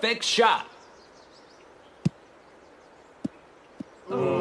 perfect shot. Ooh.